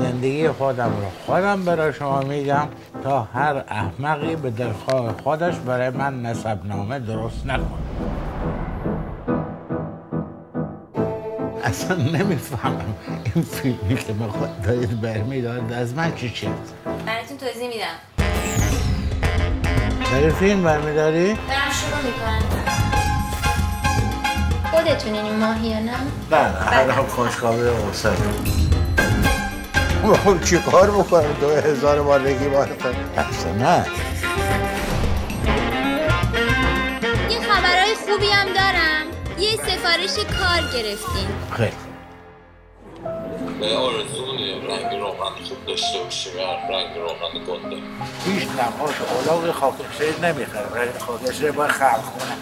زندگی خودم رو خودم برای شما میگم تا هر احمقی به دلخواه خودش برای من نسب نامه درست نکنه اصلا نمی‌فهمم این فیلمی که ما خود دارید برمیدارد از من چی چی براتون توضیح میدم. داری فیلم برمیداری؟ برم شروع می‌کنم. خودتونین این ماهی یا نه؟ نه هر هم کنشکاوی حسین خب چی کار بکنم؟ دو هزار بارگی بارتن اصلا نه. یه خبرهای خوبی هم دارم. یه سفارش کار گرفتین خیلی. به آرزوی رنگ روغن خوب داشته باشی و رنگ روغن گنده. هیچ نماش اولاغ خاکستری نمی‌خرم رنگ خاکستری باید خلق کنم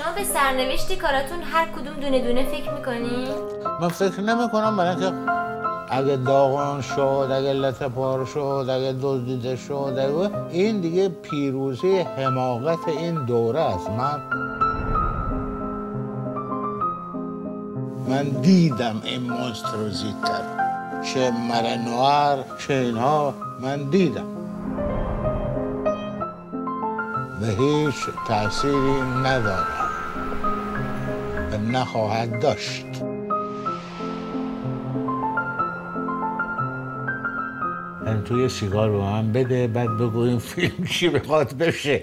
شما به سرنوشتی کاراتون هر کدوم دونه دونه فکر می‌کنی؟ من فکر نمی کنم برای اینکه اگه داغان شد اگه لطه پار شد اگه دزدیده شد اگه این دیگه پیروزی حماقت این دوره است. من من دیدم این مونستروزیتر چه مرنوار چه اینها من دیدم. و هیچ تأثیری ندارد و نخواهد داشت. تو یه سیگار به من بده بعد بگو این فیلم چی بخواد بشه.